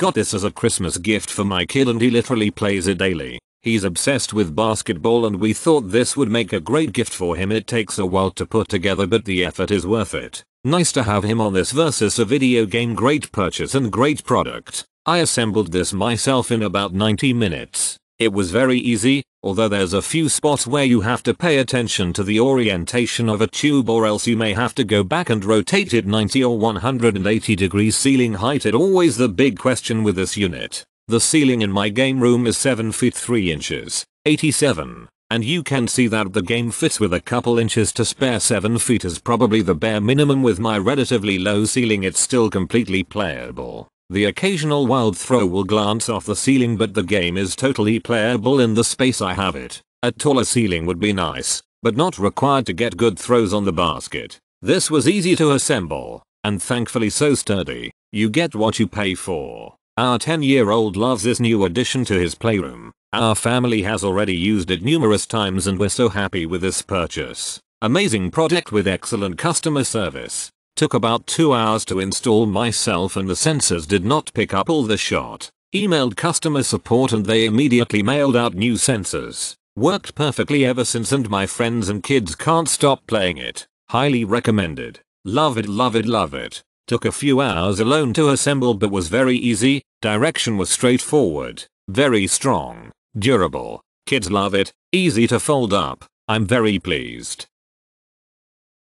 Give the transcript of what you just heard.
Got this as a Christmas gift for my kid and he literally plays it daily. He's obsessed with basketball and we thought this would make a great gift for him it takes a while to put together but the effort is worth it. Nice to have him on this versus a video game great purchase and great product. I assembled this myself in about 90 minutes. It was very easy, although there's a few spots where you have to pay attention to the orientation of a tube or else you may have to go back and rotate it 90 or 180 degrees ceiling height it always the big question with this unit. The ceiling in my game room is 7 feet 3 inches, 87, and you can see that the game fits with a couple inches to spare 7 feet is probably the bare minimum with my relatively low ceiling it's still completely playable. The occasional wild throw will glance off the ceiling but the game is totally playable in the space I have it. A taller ceiling would be nice, but not required to get good throws on the basket. This was easy to assemble, and thankfully so sturdy. You get what you pay for. Our 10 year old loves this new addition to his playroom. Our family has already used it numerous times and we're so happy with this purchase. Amazing product with excellent customer service. Took about 2 hours to install myself and the sensors did not pick up all the shot. Emailed customer support and they immediately mailed out new sensors. Worked perfectly ever since and my friends and kids can't stop playing it. Highly recommended. Love it love it love it. Took a few hours alone to assemble but was very easy, direction was straightforward, very strong, durable, kids love it, easy to fold up, I'm very pleased.